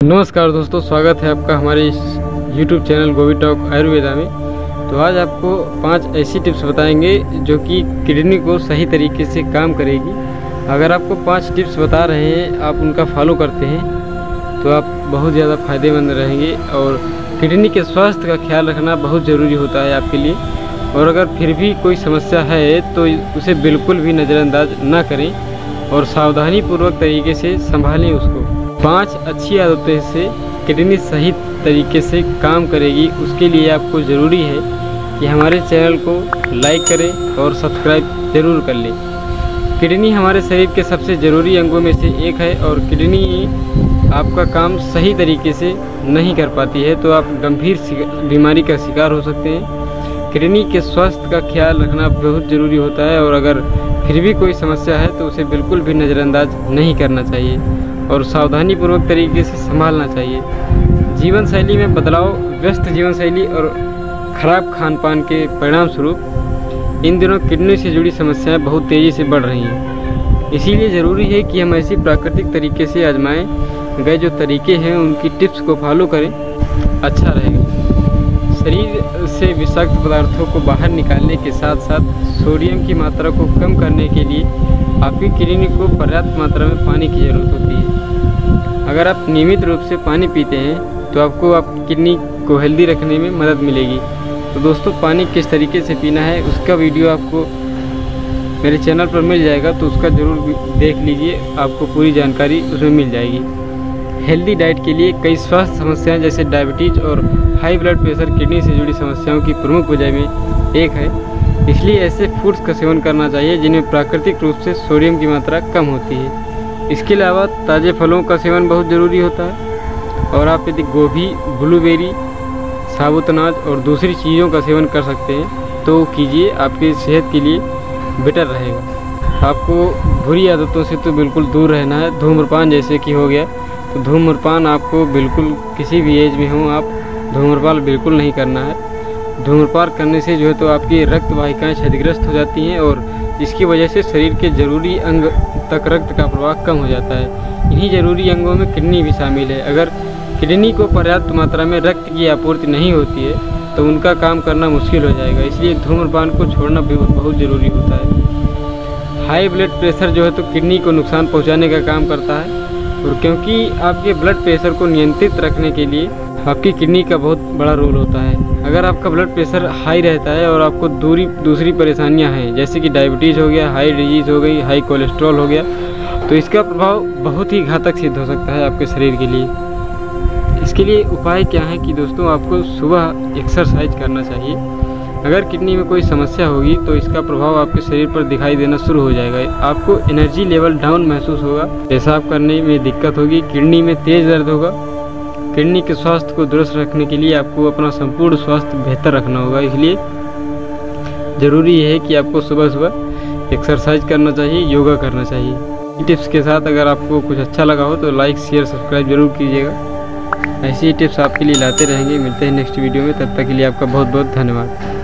नमस्कार दोस्तों, स्वागत है आपका हमारे इस YouTube चैनल गोवी टॉक आयुर्वेदा में। तो आज आपको पाँच ऐसी टिप्स बताएँगे जो कि किडनी को सही तरीके से काम करेगी। अगर आपको पाँच टिप्स बता रहे हैं, आप उनका फॉलो करते हैं तो आप बहुत ज़्यादा फ़ायदेमंद रहेंगे और किडनी के स्वास्थ्य का ख्याल रखना बहुत ज़रूरी होता है आपके लिए। और अगर फिर भी कोई समस्या है तो उसे बिल्कुल भी नज़रअंदाज ना करें और सावधानी पूर्वक तरीके से संभालें उसको। पाँच अच्छी आदतें से किडनी सही तरीके से काम करेगी, उसके लिए आपको ज़रूरी है कि हमारे चैनल को लाइक करें और सब्सक्राइब ज़रूर कर लें। किडनी हमारे शरीर के सबसे ज़रूरी अंगों में से एक है और किडनी आपका काम सही तरीके से नहीं कर पाती है तो आप गंभीर बीमारी का शिकार हो सकते हैं। किडनी के स्वास्थ्य का ख्याल रखना बहुत ज़रूरी होता है और अगर फिर भी कोई समस्या है तो उसे बिल्कुल भी नज़रअंदाज नहीं करना चाहिए। और सावधानी पूर्वक तरीके से संभालना चाहिए। जीवन शैली में बदलाव, व्यस्त जीवन शैली और खराब खान पान के परिणाम स्वरूप इन दिनों किडनी से जुड़ी समस्याएँ बहुत तेज़ी से बढ़ रही हैं। इसीलिए ज़रूरी है कि हम ऐसी प्राकृतिक तरीके से आजमाएँ, गए जो तरीके हैं उनकी टिप्स को फॉलो करें। अच्छा रहेगा। शरीर से विषाक्त पदार्थों को बाहर निकालने के साथ साथ सोडियम की मात्रा को कम करने के लिए आपकी किडनी को पर्याप्त मात्रा में पानी की ज़रूरत होती है। अगर आप नियमित रूप से पानी पीते हैं तो आपको आप किडनी को हेल्दी रखने में मदद मिलेगी। तो दोस्तों, पानी किस तरीके से पीना है, उसका वीडियो आपको मेरे चैनल पर मिल जाएगा तो उसका ज़रूर देख लीजिए, आपको पूरी जानकारी उसमें मिल जाएगी। हेल्दी डाइट के लिए कई स्वास्थ्य समस्याएँ जैसे डायबिटीज़ और हाई ब्लड प्रेशर किडनी से जुड़ी समस्याओं की प्रमुख वजह में एक है। इसलिए ऐसे फूड्स का सेवन करना चाहिए जिनमें प्राकृतिक रूप से सोडियम की मात्रा कम होती है। इसके अलावा ताज़े फलों का सेवन बहुत ज़रूरी होता है। और आप यदि गोभी ब्लूबेरी साबुत अनाज और दूसरी चीज़ों का सेवन कर सकते हैं तो कीजिए आपकी सेहत के लिए बेटर रहेगा। आपको बुरी आदतों से तो बिल्कुल दूर रहना है। धूम्रपान जैसे कि हो गया धूम्रपान आपको बिल्कुल किसी भी एज में हो, आप धूम्रपान बिल्कुल नहीं करना है। धूम्रपान करने से जो है तो आपकी रक्त वाहिकाएँ क्षतिग्रस्त हो जाती हैं और इसकी वजह से शरीर के ज़रूरी अंग तक रक्त का प्रवाह कम हो जाता है। इन्हीं ज़रूरी अंगों में किडनी भी शामिल है। अगर किडनी को पर्याप्त मात्रा में रक्त की आपूर्ति नहीं होती है तो उनका काम करना मुश्किल हो जाएगा। इसलिए धूम्रपान को छोड़ना भी बहुत ज़रूरी होता है। हाई ब्लड प्रेशर जो है तो किडनी को नुकसान पहुँचाने का काम करता है। और क्योंकि आपके ब्लड प्रेशर को नियंत्रित रखने के लिए आपकी किडनी का बहुत बड़ा रोल होता है। अगर आपका ब्लड प्रेशर हाई रहता है और आपको दूरी, दूसरी परेशानियाँ हैं, जैसे कि डायबिटीज़ हो गया हाई डिज़ीज़ हो गई हाई कोलेस्ट्रॉल हो गया तो इसका प्रभाव बहुत ही घातक सिद्ध हो सकता है आपके शरीर के लिए। इसके लिए उपाय क्या है कि दोस्तों, आपको सुबह एक्सरसाइज करना चाहिए। अगर किडनी में कोई समस्या होगी तो इसका प्रभाव आपके शरीर पर दिखाई देना शुरू हो जाएगा। आपको एनर्जी लेवल डाउन महसूस होगा। पेशाब करने में दिक्कत होगी, किडनी में तेज दर्द होगा। किडनी के स्वास्थ्य को दुरुस्त रखने के लिए आपको अपना संपूर्ण स्वास्थ्य बेहतर रखना होगा। इसलिए ज़रूरी है कि आपको सुबह सुबह एक्सरसाइज करना चाहिए, योगा करना चाहिए। टिप्स के साथ अगर आपको कुछ अच्छा लगा हो तो लाइक शेयर सब्सक्राइब ज़रूर कीजिएगा। ऐसी टिप्स आपके लिए लाते रहेंगे। मिलते हैं नेक्स्ट वीडियो में। तब तक के लिए आपका बहुत बहुत धन्यवाद।